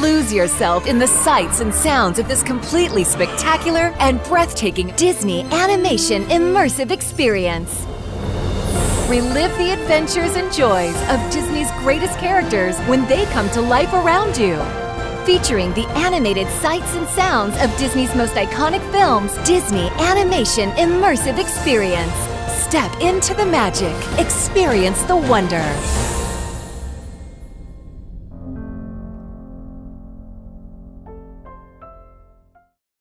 Lose yourself in the sights and sounds of this completely spectacular and breathtaking Disney animation immersive experience. Relive the adventures and joys of Disney's greatest characters when they come to life around you. Featuring the animated sights and sounds of Disney's most iconic films, Disney Animation Immersive Experience. Step into the magic, experience the wonder.